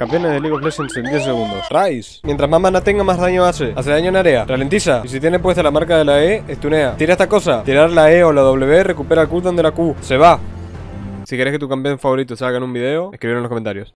Campeones de League of Legends en 10 segundos. Rise. Mientras más mana tenga, más daño hace. Hace daño en área. Ralentiza. Y si tiene puesta la marca de la E, estunea. Tira esta cosa. Tirar la E o la W, recupera el cooldown de la Q. Se va. Si querés que tu campeón favorito salga en un video, escribir en los comentarios.